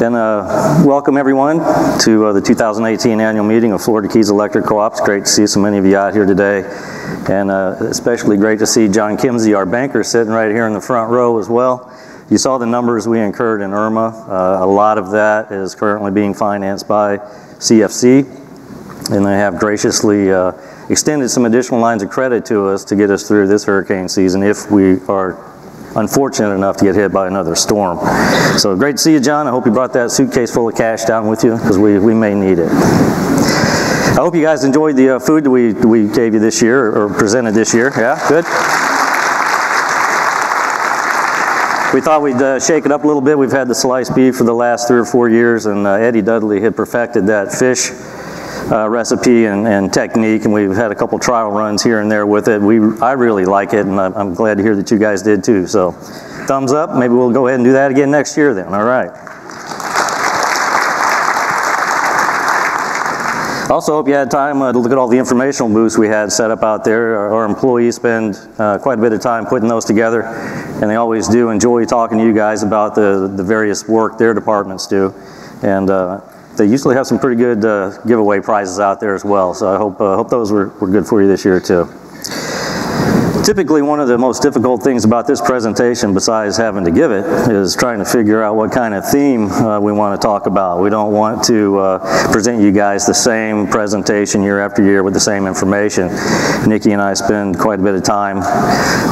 And uh, welcome everyone to uh, the 2018 annual meeting of Florida Keys Electric Co-ops. Great to see so many of you out here today. And uh, especially great to see John Kimsey, our banker, sitting right here in the front row as well. You saw the numbers we incurred in Irma. Uh, a lot of that is currently being financed by CFC. And they have graciously uh, extended some additional lines of credit to us to get us through this hurricane season if we are unfortunate enough to get hit by another storm. So great to see you, John. I hope you brought that suitcase full of cash down with you because we, we may need it. I hope you guys enjoyed the uh, food that we, we gave you this year or presented this year. Yeah, good? We thought we'd uh, shake it up a little bit. We've had the sliced beef for the last three or four years, and uh, Eddie Dudley had perfected that fish uh, recipe and, and, technique, and we've had a couple trial runs here and there with it. We, I really like it, and I'm glad to hear that you guys did too. So, thumbs up. Maybe we'll go ahead and do that again next year then. All right. Also, hope you had time uh, to look at all the informational booths we had set up out there. Our, our employees spend uh, quite a bit of time putting those together, and they always do enjoy talking to you guys about the, the various work their departments do. And uh, they usually have some pretty good uh, giveaway prizes out there as well. So I hope, uh, hope those were, were good for you this year too. Typically, one of the most difficult things about this presentation, besides having to give it, is trying to figure out what kind of theme uh, we want to talk about. We don't want to uh, present you guys the same presentation year after year with the same information. Nikki and I spend quite a bit of time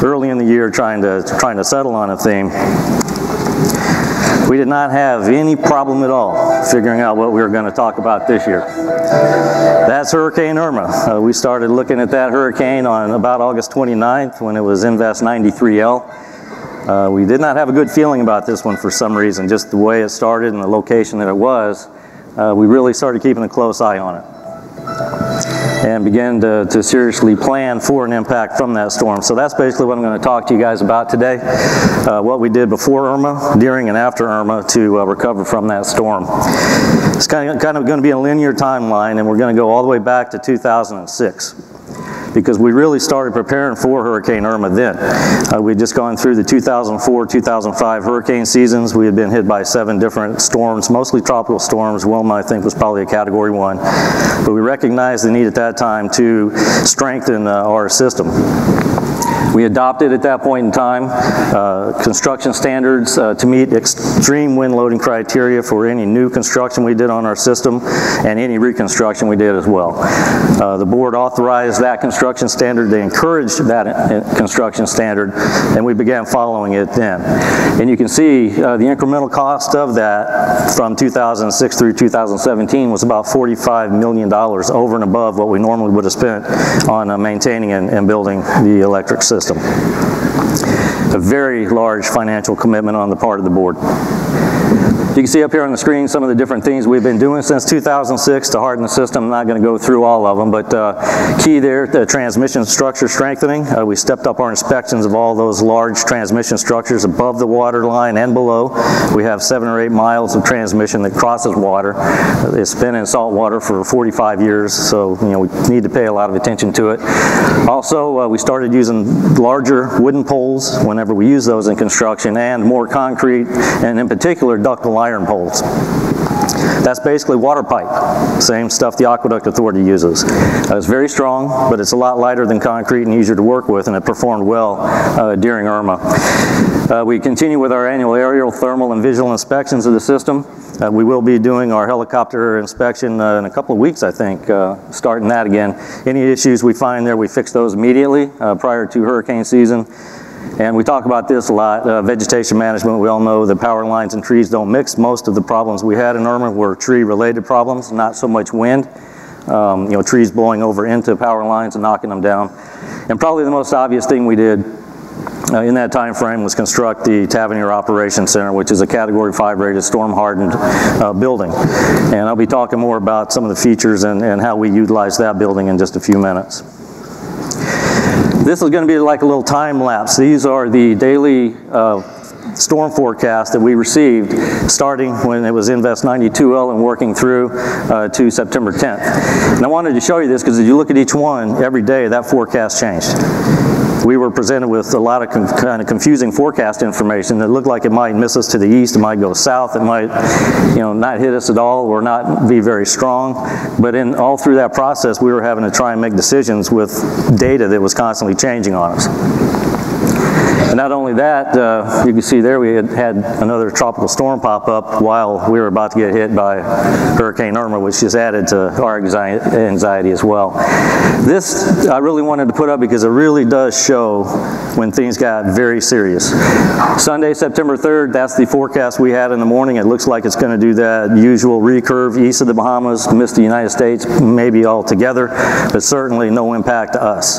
early in the year trying to trying to settle on a theme. We did not have any problem at all figuring out what we were going to talk about this year. That's Hurricane Irma. Uh, we started looking at that hurricane on about August 29th when it was Invest 93L. Uh, we did not have a good feeling about this one for some reason, just the way it started and the location that it was. Uh, we really started keeping a close eye on it and begin to, to seriously plan for an impact from that storm. So that's basically what I'm going to talk to you guys about today, uh, what we did before Irma, during and after Irma to uh, recover from that storm. It's kind of, kind of going to be a linear timeline, and we're going to go all the way back to 2006 because we really started preparing for Hurricane Irma then. Uh, we'd just gone through the 2004 2005 hurricane seasons. We had been hit by seven different storms, mostly tropical storms. Wilma, I think, was probably a category one. But we recognized the need at that time to strengthen uh, our system. We adopted at that point in time uh, construction standards uh, to meet extreme wind loading criteria for any new construction we did on our system and any reconstruction we did as well. Uh, the board authorized that construction standard. They encouraged that uh, construction standard and we began following it then. And you can see uh, the incremental cost of that from 2006 through 2017 was about $45 million over and above what we normally would have spent on uh, maintaining and, and building the electric system. A very large financial commitment on the part of the board. You can see up here on the screen some of the different things we've been doing since 2006 to harden the system. I'm not going to go through all of them, but uh, key there, the transmission structure strengthening. Uh, we stepped up our inspections of all those large transmission structures above the water line and below. We have seven or eight miles of transmission that crosses water. It's been in salt water for 45 years, so you know we need to pay a lot of attention to it. Also, uh, we started using larger wooden poles whenever we use those in construction and more concrete, and in particular ductile iron poles. That's basically water pipe, same stuff the Aqueduct Authority uses. Uh, it's very strong, but it's a lot lighter than concrete and easier to work with, and it performed well uh, during Irma. Uh, we continue with our annual aerial, thermal, and visual inspections of the system. Uh, we will be doing our helicopter inspection uh, in a couple of weeks, I think, uh, starting that again. Any issues we find there, we fix those immediately prior to hurricane season. And we talk about this a lot, uh, vegetation management. We all know the power lines and trees don't mix. Most of the problems we had in Irma were tree-related problems, not so much wind. Um, you know, trees blowing over into power lines and knocking them down. And probably the most obvious thing we did uh, in that time frame was construct the Tavernier Operations Center, which is a Category 5 rated storm hardened uh, building. And I'll be talking more about some of the features and, and how we utilize that building in just a few minutes. This is going to be like a little time lapse. These are the daily uh, storm forecast that we received starting when it was Invest 92L and working through uh, to September 10th. And I wanted to show you this because if you look at each one every day, that forecast changed. We were presented with a lot of kind of confusing forecast information that looked like it might miss us to the east, it might go south, it might, you know, not hit us at all or not be very strong. But in all through that process, we were having to try and make decisions with data that was constantly changing on us. And not only that, uh, you can see there we had had another tropical storm pop up while we were about to get hit by Hurricane Irma, which just added to our anxiety as well. This I really wanted to put up because it really does show when things got very serious. Sunday, September 3rd, that's the forecast we had in the morning. It looks like it's going to do that usual recurve east of the Bahamas, miss the United States, maybe altogether, but certainly no impact to us.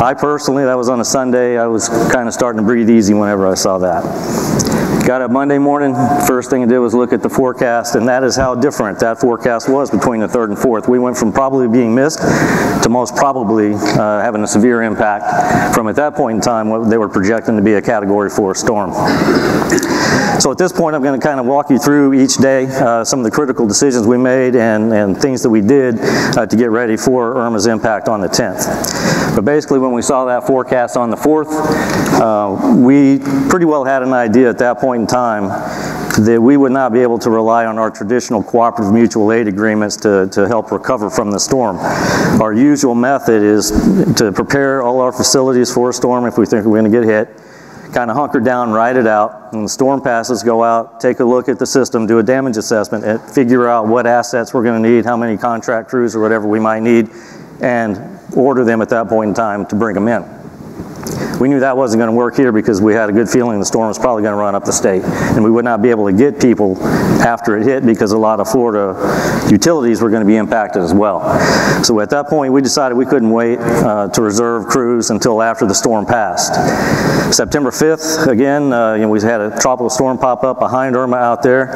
I personally, that was on a Sunday, I was kind of starting to breathe easy whenever I saw that. Got up Monday morning, first thing I did was look at the forecast, and that is how different that forecast was between the 3rd and 4th. We went from probably being missed to most probably uh, having a severe impact from at that point in time what they were projecting to be a Category 4 storm. So at this point I'm going to kind of walk you through each day uh, some of the critical decisions we made and, and things that we did uh, to get ready for Irma's impact on the 10th. But basically when we saw that forecast on the 4th, uh, we pretty well had an idea at that point in time that we would not be able to rely on our traditional cooperative mutual aid agreements to, to help recover from the storm. Our usual method is to prepare all our facilities for a storm if we think we're going to get hit, kind of hunker down, ride it out. When the storm passes, go out, take a look at the system, do a damage assessment, and figure out what assets we're going to need, how many contract crews or whatever we might need, and order them at that point in time to bring them in. We knew that wasn't going to work here because we had a good feeling the storm was probably going to run up the state. And we would not be able to get people after it hit because a lot of Florida utilities were going to be impacted as well. So at that point, we decided we couldn't wait uh, to reserve crews until after the storm passed. September 5th, again, uh, you know, we had a tropical storm pop up behind Irma out there.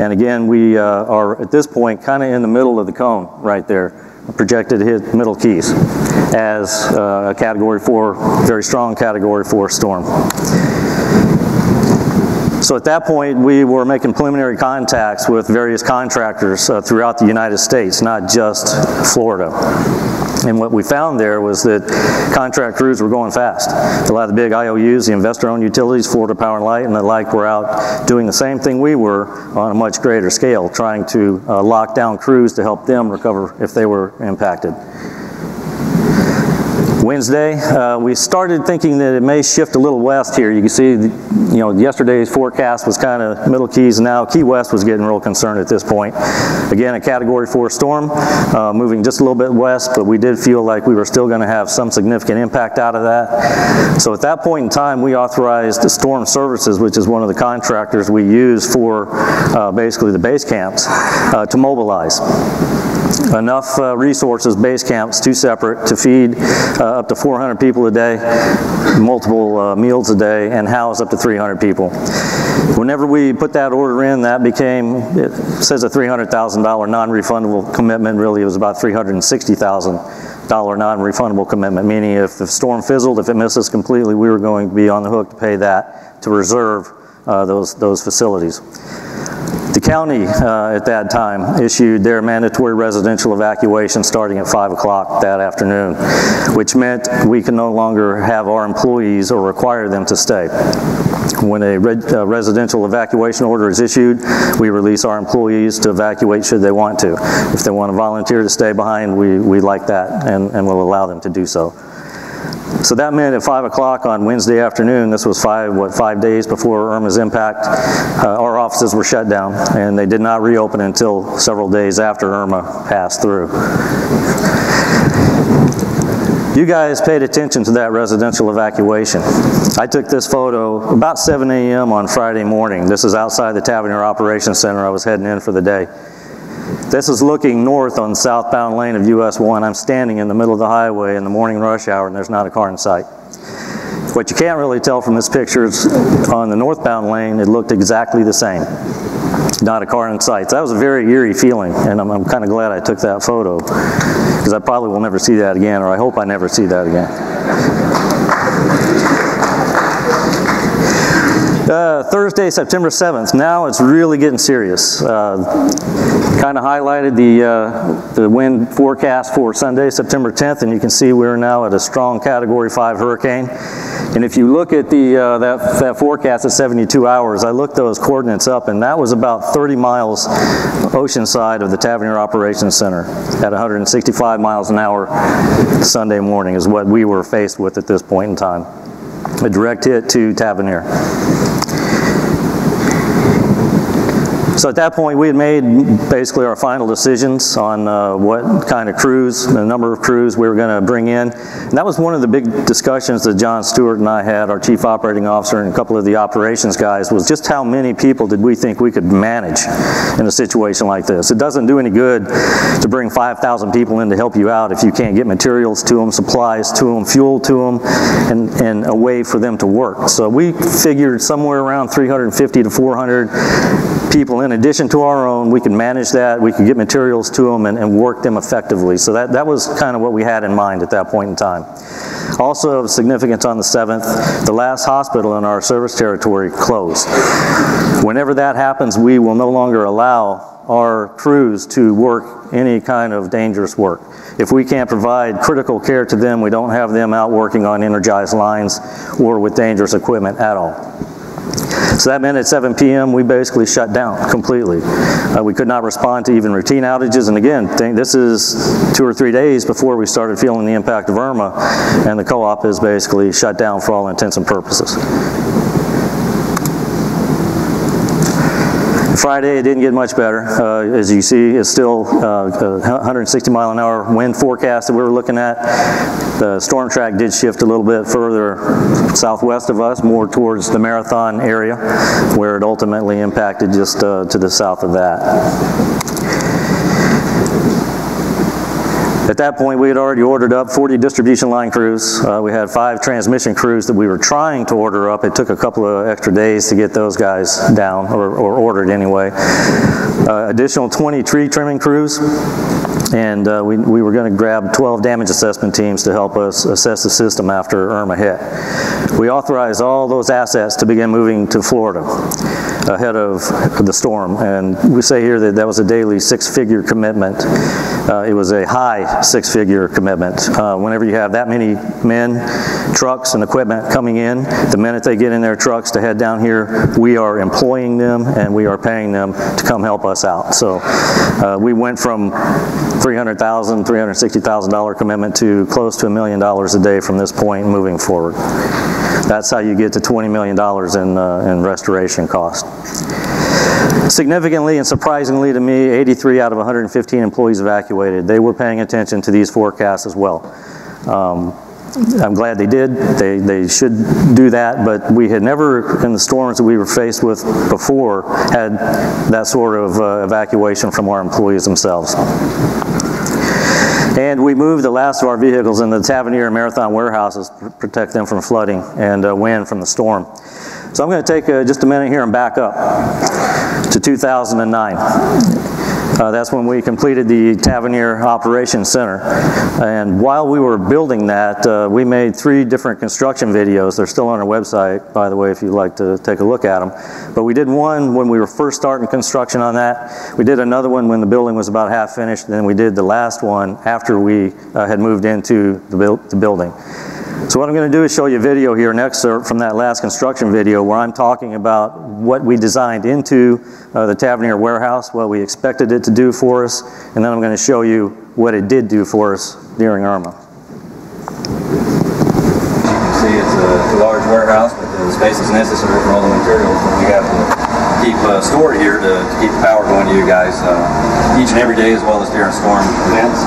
And again, we uh, are at this point kind of in the middle of the cone right there projected hit Middle Keys as uh, a Category 4, very strong Category 4 storm. So at that point, we were making preliminary contacts with various contractors uh, throughout the United States, not just Florida. And what we found there was that contract crews were going fast. A lot of the big IOUs, the investor-owned utilities, Florida Power and Light, and the like were out doing the same thing we were on a much greater scale, trying to uh, lock down crews to help them recover if they were impacted. Wednesday, uh, we started thinking that it may shift a little west here. You can see, you know, yesterday's forecast was kind of Middle Keys. Now Key West was getting real concerned at this point. Again, a Category 4 storm, uh, moving just a little bit west, but we did feel like we were still going to have some significant impact out of that. So at that point in time, we authorized the Storm Services, which is one of the contractors we use for uh, basically the base camps, uh, to mobilize enough uh, resources, base camps, two separate, to feed uh, up to 400 people a day, multiple uh, meals a day, and house up to 300 people. Whenever we put that order in, that became, it says a $300,000 non-refundable commitment, really it was about $360,000 non-refundable commitment, meaning if the storm fizzled, if it missed us completely, we were going to be on the hook to pay that to reserve uh, those, those facilities. County uh, at that time issued their mandatory residential evacuation starting at 5 o'clock that afternoon, which meant we could no longer have our employees or require them to stay. When a re uh, residential evacuation order is issued, we release our employees to evacuate should they want to. If they want to volunteer to stay behind, we, we like that and, and will allow them to do so. So that meant at 5 o'clock on Wednesday afternoon, this was five, what, five days before Irma's impact, uh, our offices were shut down and they did not reopen until several days after Irma passed through. You guys paid attention to that residential evacuation. I took this photo about 7 a.m. on Friday morning. This is outside the Tavernier Operations Center. I was heading in for the day. This is looking north on southbound lane of US 1. I'm standing in the middle of the highway in the morning rush hour and there's not a car in sight. What you can't really tell from this picture is on the northbound lane, it looked exactly the same. Not a car in sight. So that was a very eerie feeling, and I'm, I'm kind of glad I took that photo because I probably will never see that again, or I hope I never see that again. Uh, Thursday, September 7th. Now it's really getting serious. Uh, kind of highlighted the, uh, the wind forecast for Sunday, September 10th, and you can see we're now at a strong Category 5 hurricane. And if you look at the, uh, that, that forecast at 72 hours, I looked those coordinates up, and that was about 30 miles ocean side of the Tavernier Operations Center at 165 miles an hour Sunday morning is what we were faced with at this point in time. A direct hit to Tavernier. So at that point, we had made basically our final decisions on uh, what kind of crews, the number of crews we were going to bring in. And that was one of the big discussions that John Stewart and I had, our chief operating officer and a couple of the operations guys, was just how many people did we think we could manage in a situation like this. It doesn't do any good to bring 5,000 people in to help you out if you can't get materials to them, supplies to them, fuel to them, and, and a way for them to work. So we figured somewhere around 350 to 400 people in addition to our own. We could manage that. We could get materials to them and, and work them effectively. So that, that was kind of what we had in mind at that point in time. Also of significance on the 7th, the last hospital in our service territory closed. Whenever that happens, we will no longer allow our crews to work any kind of dangerous work. If we can't provide critical care to them, we don't have them out working on energized lines or with dangerous equipment at all. So that meant at 7 p.m. we basically shut down completely. Uh, we could not respond to even routine outages. And again, this is two or three days before we started feeling the impact of Irma, and the co-op is basically shut down for all intents and purposes. Friday, it didn't get much better. Uh, as you see, it's still uh, 160 mile an hour wind forecast that we were looking at. The storm track did shift a little bit further southwest of us, more towards the Marathon area, where it ultimately impacted just uh, to the south of that. At that point, we had already ordered up 40 distribution line crews. Uh, we had five transmission crews that we were trying to order up. It took a couple of extra days to get those guys down, or, or ordered anyway. Uh, additional 20 tree trimming crews and uh, we, we were going to grab 12 damage assessment teams to help us assess the system after Irma hit. We authorized all those assets to begin moving to Florida ahead of the storm, and we say here that that was a daily six-figure commitment. Uh, it was a high six-figure commitment. Uh, whenever you have that many men, trucks, and equipment coming in, the minute they get in their trucks to head down here, we are employing them and we are paying them to come help us out. So uh, we went from $300,000, $360,000 commitment to close to a million dollars a day from this point moving forward. That's how you get to $20 million in, uh, in restoration cost. Significantly and surprisingly to me, 83 out of 115 employees evacuated. They were paying attention to these forecasts as well. Um, I'm glad they did. They, they should do that, but we had never, in the storms that we were faced with before, had that sort of uh, evacuation from our employees themselves. And we moved the last of our vehicles in the Tavernier Marathon warehouses to protect them from flooding and uh, wind from the storm. So I'm going to take uh, just a minute here and back up to 2009. Uh, that's when we completed the Tavernier Operations Center. And while we were building that, uh, we made three different construction videos. They're still on our website, by the way, if you'd like to take a look at them. But we did one when we were first starting construction on that. We did another one when the building was about half finished. And then we did the last one after we uh, had moved into the, bu the building. So what I'm going to do is show you a video here, an excerpt from that last construction video where I'm talking about what we designed into uh, the Tavernier warehouse, what we expected it to do for us, and then I'm going to show you what it did do for us during Irma. You can see, it's a, large warehouse, but the space is necessary for all the materials that we have to keep uh, stored here to, to, keep the power going to you guys uh, each and every day as well as during storm events.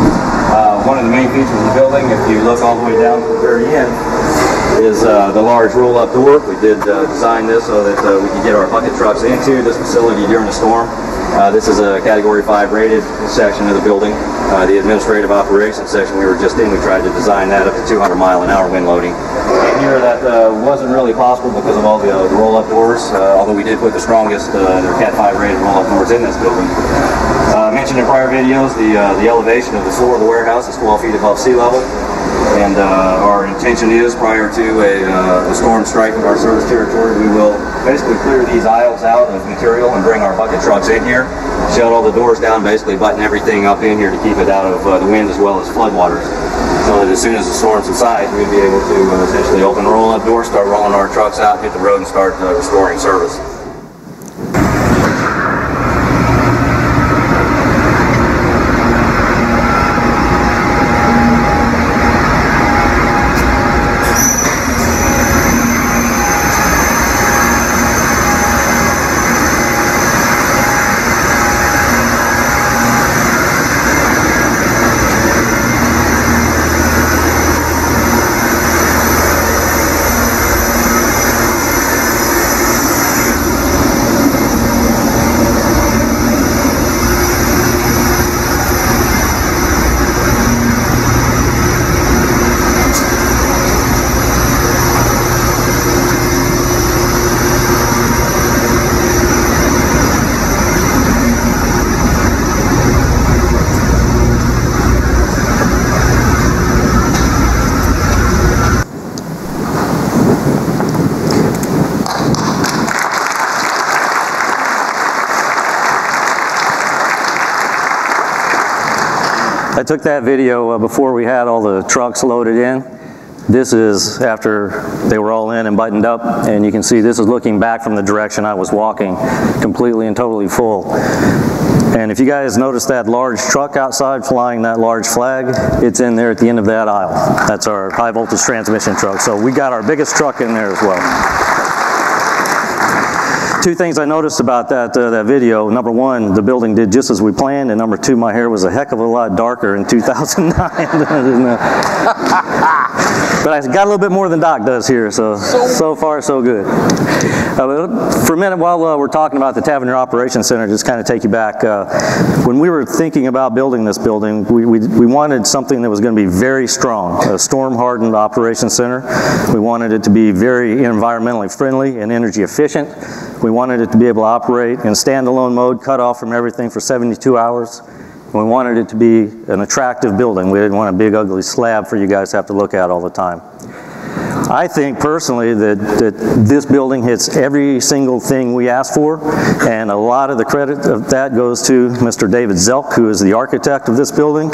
Uh, one of the main features of the building, if you look all the way down to the very end, is uh, the large roll-up door. We did uh, design this so that uh, we could get our bucket trucks into this facility during the storm. Uh, this is a Category 5 rated section of the building. Uh, the administrative operations section we were just in, we tried to design that up to 200 mile an hour wind loading. Here that uh, wasn't really possible because of all the, the roll-up doors, although we did put the strongest Cat 5 rated roll-up doors in this building. I mentioned in prior videos, the, the elevation of the floor of the warehouse is 12 feet above sea level. And uh, our intention is, prior to a, uh, a storm striking our service territory, we will basically clear these aisles out of material and bring our bucket trucks in here. Shut all the doors down, basically button everything up in here to keep it out of uh, the wind as well as floodwaters. So that as soon as the storm subsides, we'd be able to uh, essentially open the roll-up door, start rolling our trucks out, hit the road, and start uh, restoring service. Took that video uh, before we had all the trucks loaded in. This is after they were all in and buttoned up, and you can see this is looking back from the direction I was walking, completely and totally full. And if you guys notice that large truck outside flying that large flag, it's in there at the end of that aisle. That's our high voltage transmission truck. So we got our biggest truck in there as well two things I noticed about that uh, that video. Number one, the building did just as we planned, and number two, my hair was a heck of a lot darker in 2009. but I got a little bit more than Doc does here, so so far so good. Uh, for a minute, while uh, we're talking about the Tavernier Operations Center, just kind of take you back. Uh, when we were thinking about building this building, we, we, we wanted something that was going to be very strong, a storm-hardened operations center. We wanted it to be very environmentally friendly and energy efficient. We wanted it to be able to operate in standalone mode, cut off from everything for 72 hours. We wanted it to be an attractive building. We didn't want a big ugly slab for you guys to have to look at all the time. I think personally that, that this building hits every single thing we asked for, and a lot of the credit of that goes to Mr. David Zelk, who is the architect of this building.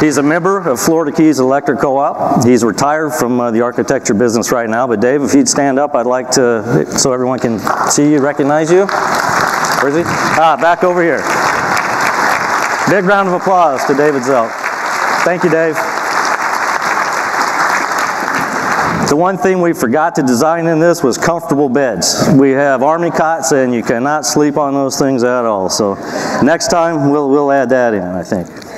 He's a member of Florida Keys Electric Co-op. He's retired from uh, the architecture business right now. But Dave, if you'd stand up, I'd like to, so everyone can see you, recognize you. Where is he? Ah, back over here. Big round of applause to David Zelk. Thank you, Dave. The one thing we forgot to design in this was comfortable beds. We have army cots and you cannot sleep on those things at all. So next time we'll, we'll add that in, I think.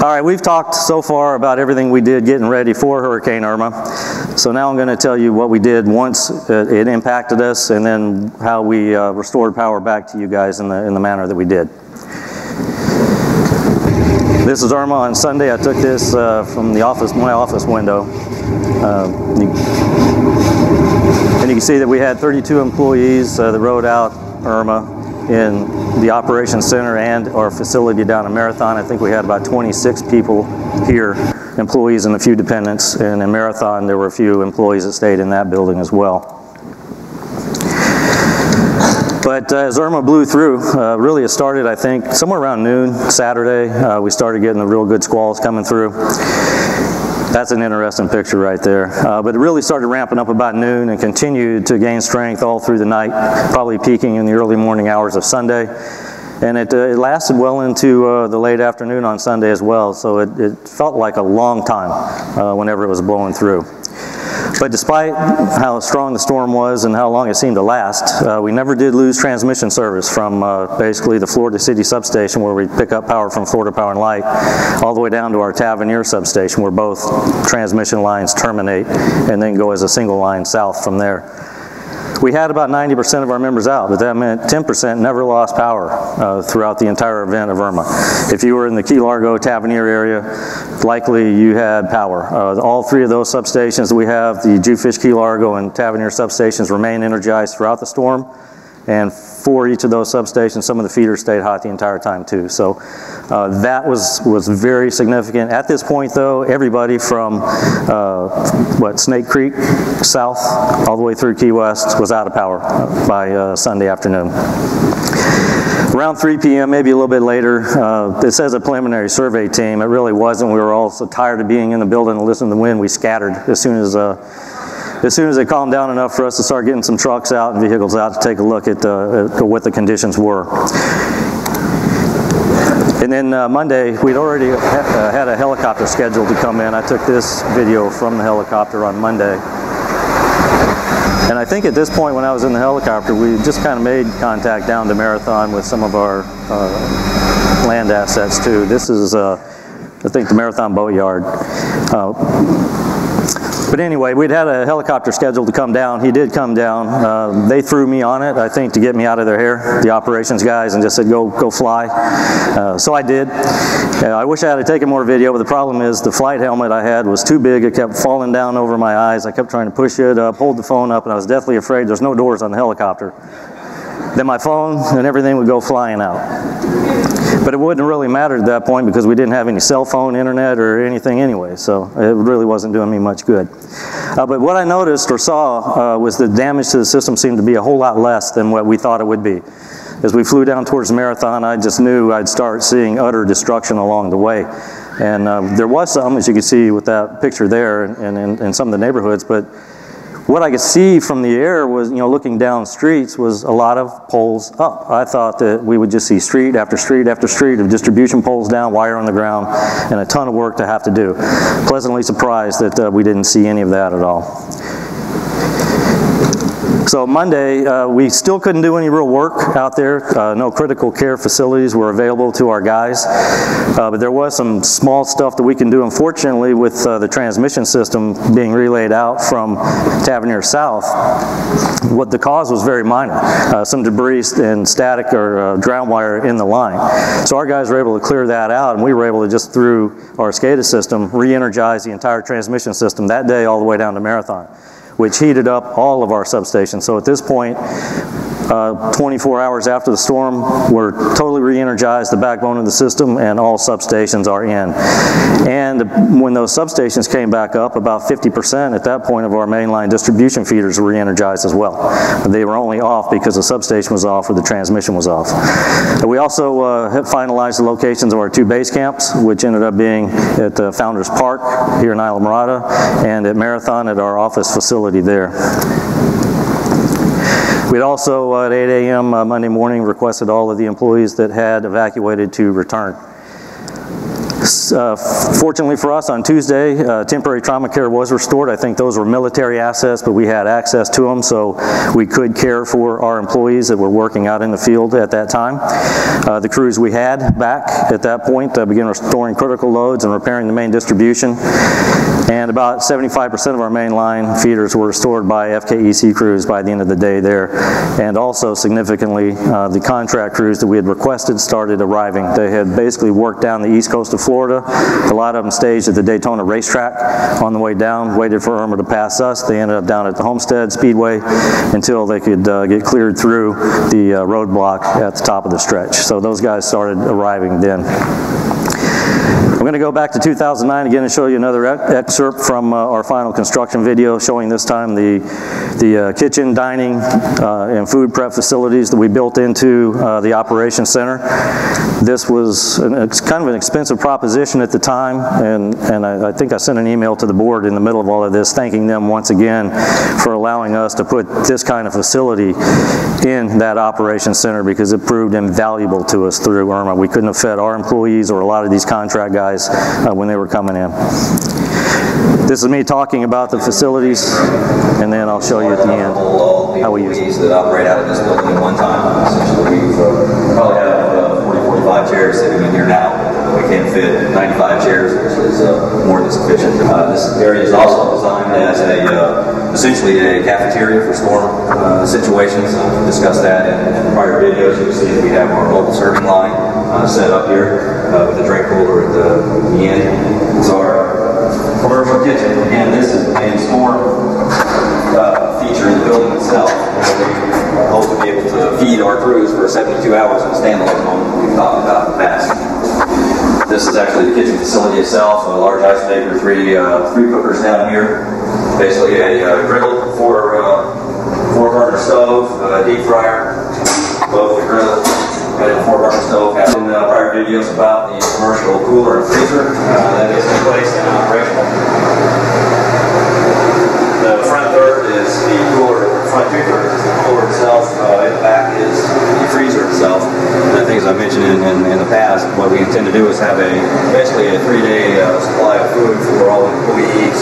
All right, we've talked so far about everything we did getting ready for Hurricane Irma. So now I'm going to tell you what we did once it impacted us and then how we uh, restored power back to you guys in the, in the manner that we did. This is Irma on Sunday. I took this uh, from the office, my office window. Uh, and you can see that we had 32 employees uh, that rode out Irma in the operations center and our facility down in Marathon. I think we had about 26 people here, employees and a few dependents. And in Marathon, there were a few employees that stayed in that building as well. But uh, as Irma blew through, uh, really it started, I think, somewhere around noon Saturday. Uh, we started getting the real good squalls coming through. That's an interesting picture right there. Uh, but it really started ramping up about noon and continued to gain strength all through the night, probably peaking in the early morning hours of Sunday. And it, uh, it lasted well into uh, the late afternoon on Sunday as well, so it, it felt like a long time uh, whenever it was blowing through. But despite how strong the storm was and how long it seemed to last, uh, we never did lose transmission service from uh, basically the Florida City substation where we pick up power from Florida Power and Light all the way down to our Tavernier substation where both transmission lines terminate and then go as a single line south from there. We had about 90% of our members out, but that meant 10% never lost power uh, throughout the entire event of Irma. If you were in the Key Largo, Tavernier area, likely you had power. Uh, all three of those substations we have, the Jewfish, Key Largo, and Tavernier substations remain energized throughout the storm. And for each of those substations. Some of the feeders stayed hot the entire time too. So uh, that was, was very significant. At this point though, everybody from uh, what Snake Creek south all the way through Key West was out of power by uh, Sunday afternoon. Around 3 p.m., maybe a little bit later, uh, it says a preliminary survey team. It really wasn't. We were all so tired of being in the building and listening to the wind, we scattered as soon as uh, as soon as it calmed down enough for us to start getting some trucks out and vehicles out to take a look at, uh, at what the conditions were. And then uh, Monday, we'd already ha uh, had a helicopter scheduled to come in. I took this video from the helicopter on Monday. And I think at this point when I was in the helicopter, we just kind of made contact down to Marathon with some of our uh, land assets too. This is, uh, I think, the Marathon Boatyard. Uh, but anyway, we'd had a helicopter scheduled to come down. He did come down. Uh, they threw me on it, I think, to get me out of their hair, the operations guys, and just said, go, go fly. Uh, so I did. Uh, I wish I had taken more video, but the problem is the flight helmet I had was too big. It kept falling down over my eyes. I kept trying to push it up, hold the phone up, and I was deathly afraid. There's no doors on the helicopter. Then my phone and everything would go flying out. But it wouldn't really matter at that point because we didn't have any cell phone internet or anything anyway, so it really wasn't doing me much good. Uh, but what I noticed or saw uh, was the damage to the system seemed to be a whole lot less than what we thought it would be. As we flew down towards marathon, I just knew I'd start seeing utter destruction along the way. And uh, there was some, as you can see with that picture there, and in some of the neighborhoods, but what I could see from the air was, you know, looking down streets was a lot of poles up. I thought that we would just see street after street after street of distribution poles down, wire on the ground, and a ton of work to have to do. Pleasantly surprised that uh, we didn't see any of that at all. So Monday, uh, we still couldn't do any real work out there. Uh, no critical care facilities were available to our guys. Uh, but there was some small stuff that we can do. Unfortunately, with uh, the transmission system being relayed out from Tavernier South, what the cause was very minor. Uh, some debris and static or uh, ground wire in the line. So our guys were able to clear that out, and we were able to just through our SCADA system re-energize the entire transmission system that day all the way down to Marathon which heated up all of our substations. So at this point, uh, 24 hours after the storm, we're totally re-energized, the backbone of the system, and all substations are in. And when those substations came back up, about 50% at that point of our mainline distribution feeders were re-energized as well. They were only off because the substation was off or the transmission was off. We also uh, finalized the locations of our two base camps, which ended up being at uh, Founders Park here in Islamorada and at Marathon at our office facility there. We'd also, uh, at 8 a.m. Uh, Monday morning, requested all of the employees that had evacuated to return. Uh, fortunately for us, on Tuesday, uh, temporary trauma care was restored. I think those were military assets, but we had access to them, so we could care for our employees that were working out in the field at that time. Uh, the crews we had back at that point uh, began restoring critical loads and repairing the main distribution. And about 75% of our main line feeders were restored by FKEC crews by the end of the day there. And also significantly, uh, the contract crews that we had requested started arriving. They had basically worked down the east coast of Florida. A lot of them staged at the Daytona racetrack on the way down, waited for Irma to pass us. They ended up down at the Homestead Speedway until they could uh, get cleared through the uh, roadblock at the top of the stretch. So those guys started arriving then. I'm going to go back to 2009 again and show you another excerpt from uh, our final construction video showing this time the, the uh, kitchen, dining, uh, and food prep facilities that we built into uh, the operations center. This was an, kind of an expensive proposition at the time and, and I, I think I sent an email to the board in the middle of all of this thanking them once again for allowing us to put this kind of facility in that operations center because it proved invaluable to us through Irma. We couldn't have fed our employees or a lot of these contract guys guys uh, when they were coming in. This is me talking about the facilities, and then I'll show you at the end how we use it. that operate out of this building at one time. Essentially, we uh, probably have uh, 40, 45 chairs sitting in here now. We can't fit 95 chairs, which is uh, more than sufficient. Uh, this area is also designed as a uh, essentially a cafeteria for storm uh, situations. I've discussed that in, in prior videos. You can see that we have our mobile serving line set up here at the, the end. It's our commercial kitchen. Again, this is the main storm uh, feature in the building itself. We hope to be able to feed our crews for 72 hours in a standalone home we've talked about in the past. This is actually the kitchen facility itself, a large ice maker, three, uh, three cookers down here. Basically a uh, griddle, four, uh, four burner stove, uh, deep fryer, both the grill and a four burner stove. Have in uh, prior videos about the commercial cooler and freezer uh, that is in place and operational. The front third is the cooler, front two thirds is the cooler itself, uh, in the back is the freezer itself. And I think as I mentioned in, in, in the past, what we intend to do is have a, basically a three-day uh, supply of food for all employees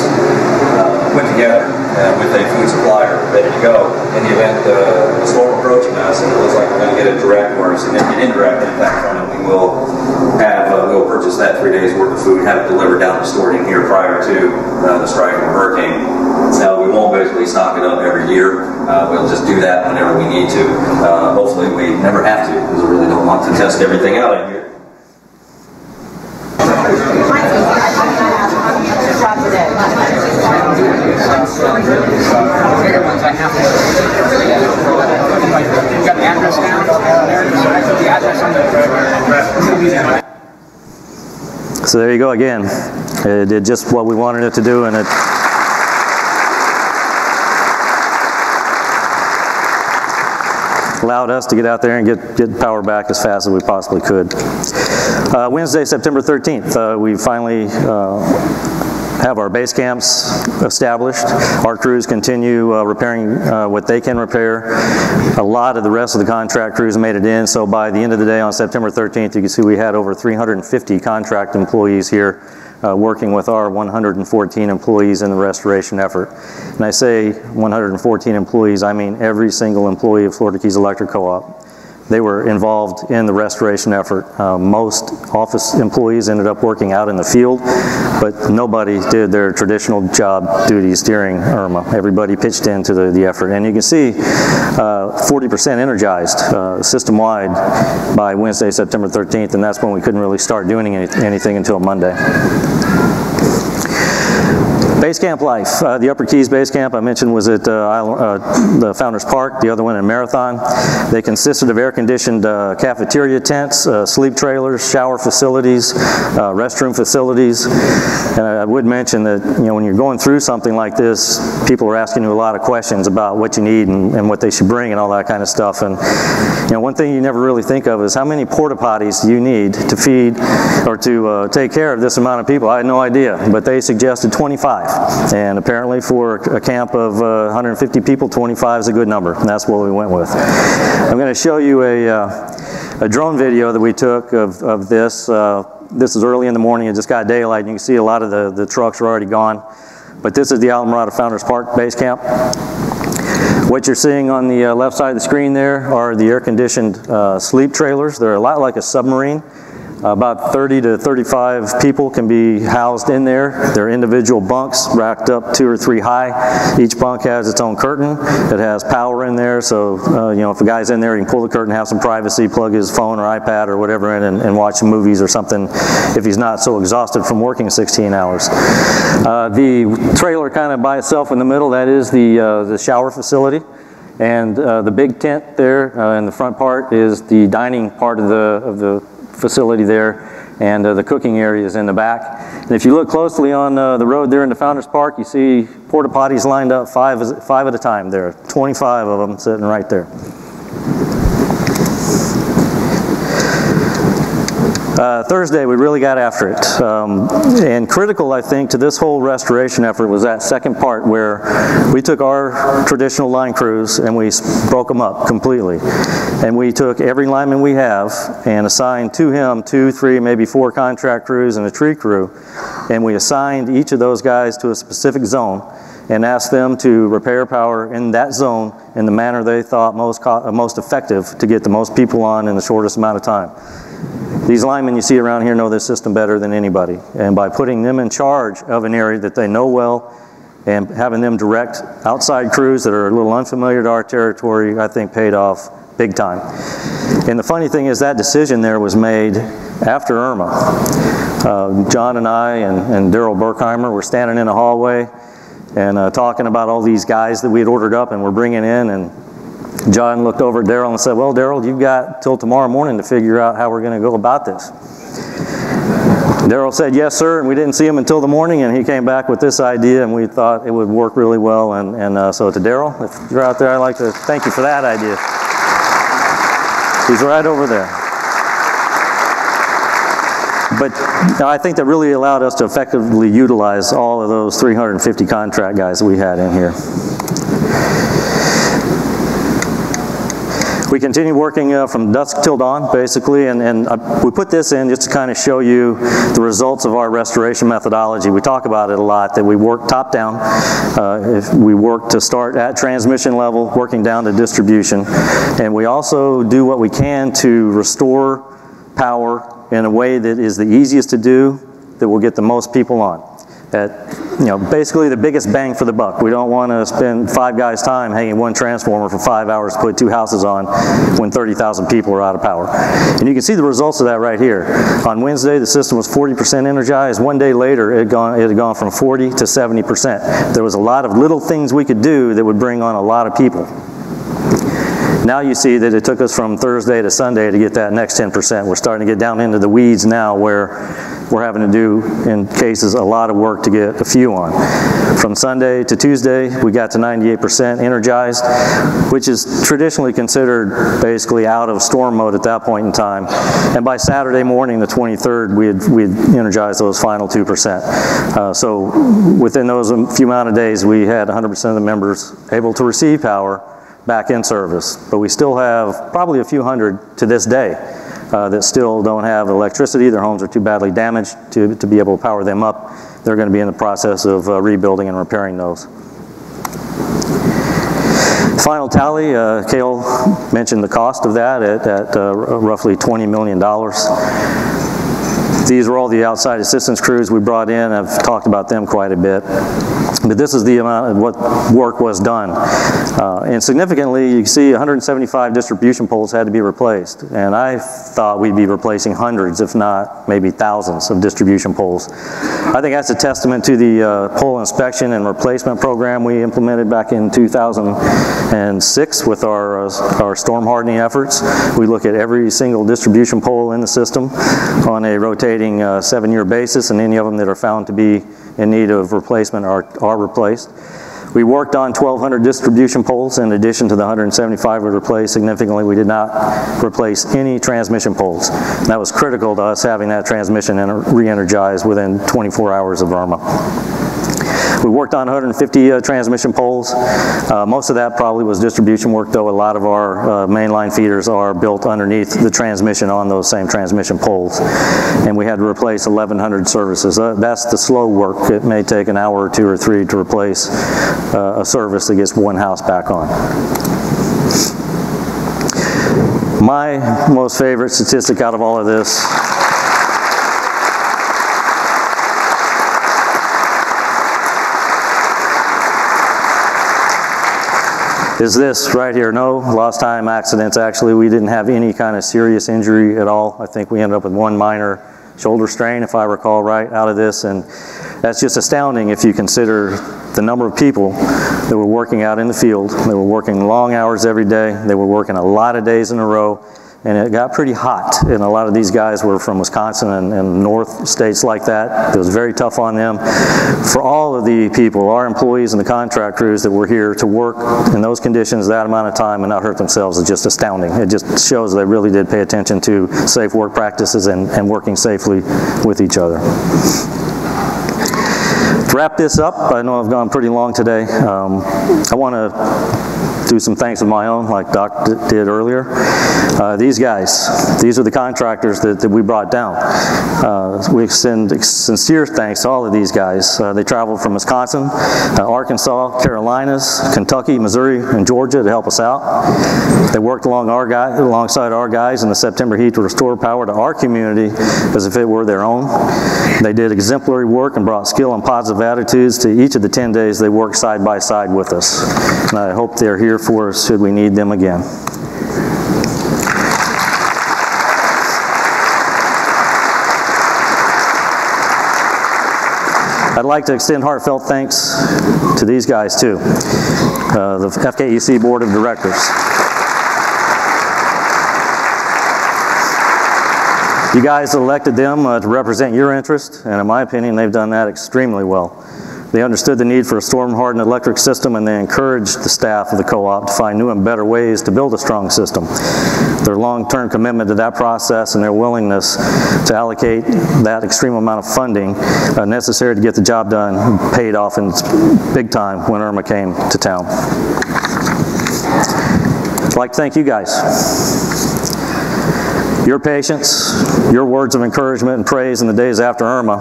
uh, put together uh, with a food supplier ready to go in the event uh, a storm approaching us and it looks like we're going to get a direct or a significant indirect impact from it. We will have, uh, we'll purchase that three days worth of food, have it delivered down and store in here prior to uh, the strike or hurricane. So we won't basically stock it up every year. Uh, we'll just do that whenever we need to. Uh, hopefully, we never have to, because we really don't want to test everything out in here. bigger ones I have to. You've got the address down there, so I put the address on the. So there you go again. It did just what we wanted it to do, and it. allowed us to get out there and get, get power back as fast as we possibly could. Uh, Wednesday, September 13th, uh, we finally uh, have our base camps established. Our crews continue uh, repairing uh, what they can repair. A lot of the rest of the contract crews made it in, so by the end of the day on September 13th, you can see we had over 350 contract employees here uh, working with our 114 employees in the restoration effort. And I say 114 employees, I mean every single employee of Florida Keys Electric Co-op. They were involved in the restoration effort. Uh, most office employees ended up working out in the field, but nobody did their traditional job duties during Irma. Everybody pitched into the, the effort. And you can see 40% uh, energized uh, system-wide by Wednesday, September 13th, and that's when we couldn't really start doing any, anything until Monday. Base camp life. Uh, the Upper Keys base camp I mentioned was at uh, uh, the Founders Park, the other one in Marathon. They consisted of air-conditioned uh, cafeteria tents, uh, sleep trailers, shower facilities, restroom facilities. And I would mention that you know when you're going through something like this, people are asking you a lot of questions about what you need and, and what they should bring and all that kind of stuff. And you know one thing you never really think of is how many porta potties do you need to feed or to take care of this amount of people. I had no idea, but they suggested 25. And apparently for a camp of uh, 150 people, 25 is a good number. And that's what we went with. I'm going to show you a, uh, a drone video that we took of, of this. Uh, this is early in the morning. It just got daylight. And you can see a lot of the, the trucks are already gone. But this is the Islamorada Founders Park base camp. What you're seeing on the uh, left side of the screen there are the air-conditioned uh, sleep trailers. They're a lot like a submarine. About 30 to 35 people can be housed in there. They're individual bunks racked up two or three high. Each bunk has its own curtain. It has power in there, so uh, you know if a guy's in there, he can pull the curtain, have some privacy, plug his phone or iPad or whatever in, and, and watch some movies or something if he's not so exhausted from working 16 hours. Uh, the trailer kind of by itself in the middle, that is the uh, the shower facility. And uh, the big tent there uh, in the front part is the dining part of the of the facility there, and uh, the cooking area is in the back. And if you look closely on uh, the road there in the Founders Park, you see porta potties lined up five, five at a time there, are 25 of them sitting right there. Uh, Thursday, we really got after it. Um, and critical, I think, to this whole restoration effort was that second part where we took our traditional line crews and we broke them up completely. And we took every lineman we have and assigned to him two, three, maybe four contract crews and a tree crew. And we assigned each of those guys to a specific zone and asked them to repair power in that zone in the manner they thought most, most effective to get the most people on in the shortest amount of time. These linemen you see around here know this system better than anybody. And by putting them in charge of an area that they know well and having them direct outside crews that are a little unfamiliar to our territory, I think paid off big time. And the funny thing is that decision there was made after Irma. Uh, John and I and, and Daryl Burkheimer were standing in a hallway and uh, talking about all these guys that we had ordered up and we're bringing in. And John looked over at Daryl and said, Well, Daryl, you've got till tomorrow morning to figure out how we're going to go about this. Daryl said, Yes, sir. And we didn't see him until the morning, and he came back with this idea, and we thought it would work really well. And, and uh, so, to Daryl, if you're out there, I'd like to thank you for that idea. He's right over there. But I think that really allowed us to effectively utilize all of those 350 contract guys that we had in here. We continue working uh, from dusk till dawn, basically, and, and uh, we put this in just to kind of show you the results of our restoration methodology. We talk about it a lot, that we work top down. Uh, we work to start at transmission level, working down to distribution, and we also do what we can to restore power in a way that is the easiest to do, that will get the most people on. At, you know, basically the biggest bang for the buck. We don't want to spend five guys' time hanging one transformer for five hours to put two houses on when 30,000 people are out of power. And you can see the results of that right here. On Wednesday, the system was 40% energized. One day later, it had, gone, it had gone from 40 to 70%. There was a lot of little things we could do that would bring on a lot of people. Now you see that it took us from Thursday to Sunday to get that next 10%. We're starting to get down into the weeds now where we're having to do, in cases, a lot of work to get a few on. From Sunday to Tuesday, we got to 98% energized, which is traditionally considered basically out of storm mode at that point in time. And by Saturday morning, the 23rd, we had, we had energized those final 2%. Uh, so within those few amount of days, we had 100% of the members able to receive power back in service. But we still have probably a few hundred to this day uh, that still don't have electricity. Their homes are too badly damaged to, to be able to power them up. They're going to be in the process of uh, rebuilding and repairing those. Final tally, uh, Cale mentioned the cost of that at, at uh, roughly $20 million. These were all the outside assistance crews we brought in. I've talked about them quite a bit. But this is the amount of what work was done. Uh, and significantly, you see 175 distribution poles had to be replaced. And I thought we'd be replacing hundreds, if not maybe thousands of distribution poles. I think that's a testament to the uh, pole inspection and replacement program we implemented back in 2006 with our, uh, our storm hardening efforts. We look at every single distribution pole in the system on a rotating rotating uh, seven-year basis, and any of them that are found to be in need of replacement are, are replaced. We worked on 1,200 distribution poles in addition to the 175 we replaced. Significantly, we did not replace any transmission poles. That was critical to us having that transmission re-energized within 24 hours of Irma. We worked on 150 uh, transmission poles. Uh, most of that probably was distribution work, though a lot of our uh, mainline feeders are built underneath the transmission on those same transmission poles. And we had to replace 1,100 services. Uh, that's the slow work. It may take an hour or two or three to replace uh, a service that gets one house back on. My most favorite statistic out of all of this is this right here. No lost time accidents. Actually, we didn't have any kind of serious injury at all. I think we ended up with one minor shoulder strain, if I recall right, out of this. And that's just astounding if you consider the number of people that were working out in the field. They were working long hours every day. They were working a lot of days in a row and it got pretty hot. And a lot of these guys were from Wisconsin and, and, north states like that. It was very tough on them. For all of the people, our employees and the contract crews that were here to work in those conditions that amount of time and not hurt themselves is just astounding. It just shows they really did pay attention to safe work practices and, and working safely with each other. Wrap this up, I know I've gone pretty long today. Um, I want to do some thanks of my own, like Doc did earlier. Uh, these guys, these are the contractors that, that we brought down. Uh, we extend sincere thanks to all of these guys. Uh, they traveled from Wisconsin, uh, Arkansas, Carolinas, Kentucky, Missouri, and Georgia to help us out. They worked along our guy, alongside our guys in the September heat to restore power to our community as if it were their own. They did exemplary work and brought skill and positive attitudes to each of the 10 days they work side by side with us. And I hope they're here for us should we need them again. I'd like to extend heartfelt thanks to these guys too, uh, the FKEC Board of Directors. You guys elected them uh, to represent your interest, and in my opinion, they've done that extremely well. They understood the need for a storm-hardened electric system, and they encouraged the staff of the co-op to find new and better ways to build a strong system. Their long-term commitment to that process and their willingness to allocate that extreme amount of funding uh, necessary to get the job done paid off in big time when Irma came to town. I'd like to thank you guys. Your patience, your words of encouragement and praise in the days after Irma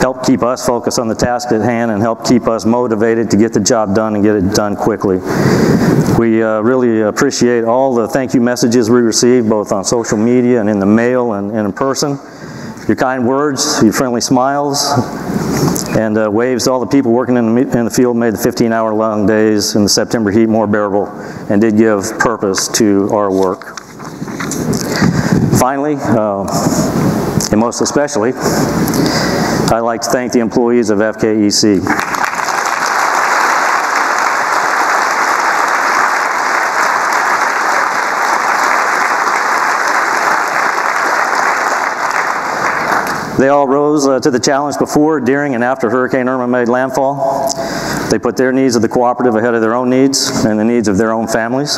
help keep us focused on the task at hand and help keep us motivated to get the job done and get it done quickly. We uh, really appreciate all the thank you messages we received both on social media and in the mail and, and in person. Your kind words, your friendly smiles, and uh, waves to all the people working in the, in the field made the 15-hour long days in the September heat more bearable and did give purpose to our work. Finally, uh, and most especially, I'd like to thank the employees of FKEC. They all rose uh, to the challenge before, during, and after Hurricane Irma made landfall. They put their needs of the cooperative ahead of their own needs and the needs of their own families.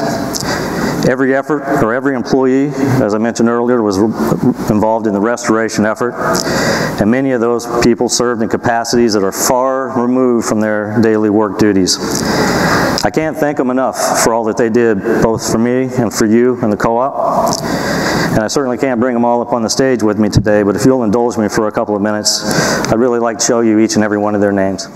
Every effort, or every employee, as I mentioned earlier, was involved in the restoration effort, and many of those people served in capacities that are far removed from their daily work duties. I can't thank them enough for all that they did, both for me and for you and the co-op. And I certainly can't bring them all up on the stage with me today, but if you'll indulge me for a couple of minutes, I'd really like to show you each and every one of their names.